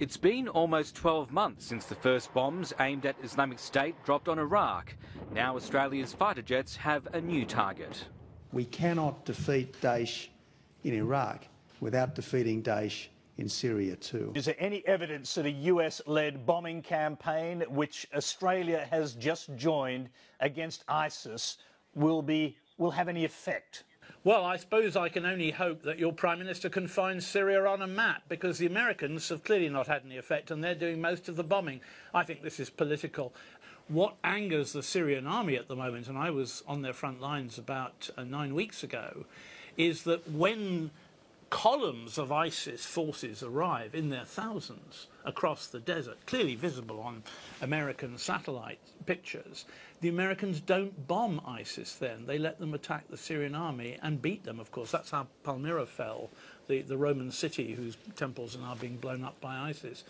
It's been almost 12 months since the first bombs aimed at Islamic State dropped on Iraq. Now Australia's fighter jets have a new target. We cannot defeat Daesh in Iraq without defeating Daesh in Syria too. Is there any evidence that a US led bombing campaign, which Australia has just joined against ISIS, will, be, will have any effect? Well, I suppose I can only hope that your Prime Minister can find Syria on a map because the Americans have clearly not had any effect and they're doing most of the bombing. I think this is political. What angers the Syrian army at the moment, and I was on their front lines about uh, nine weeks ago, is that when columns of ISIS forces arrive in their thousands across the desert, clearly visible on American satellite pictures. The Americans don't bomb ISIS then. They let them attack the Syrian army and beat them, of course. That's how Palmyra fell, the, the Roman city whose temples are now being blown up by ISIS.